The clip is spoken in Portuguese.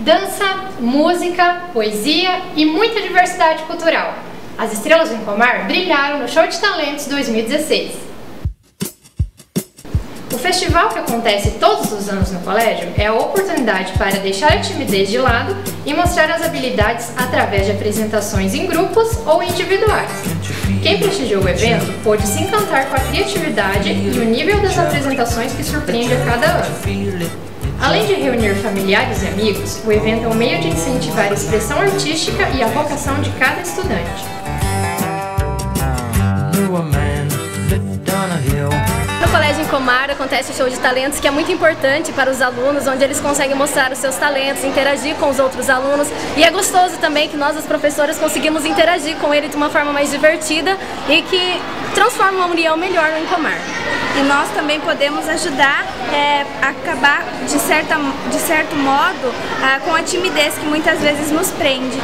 Dança, música, poesia e muita diversidade cultural. As estrelas do Incomar brilharam no Show de Talentos 2016. O festival que acontece todos os anos no colégio é a oportunidade para deixar a timidez de lado e mostrar as habilidades através de apresentações em grupos ou individuais. Quem prestigiou o evento pôde se encantar com a criatividade e o nível das apresentações que surpreende a cada ano. Além de reunir familiares e amigos, o evento é um meio de incentivar a expressão artística e a vocação de cada estudante. Acontece o show de talentos que é muito importante para os alunos, onde eles conseguem mostrar os seus talentos, interagir com os outros alunos. E é gostoso também que nós, as professoras, conseguimos interagir com ele de uma forma mais divertida e que transforma uma união melhor no Incomar. E nós também podemos ajudar é, a acabar, de, certa, de certo modo, com a timidez que muitas vezes nos prende.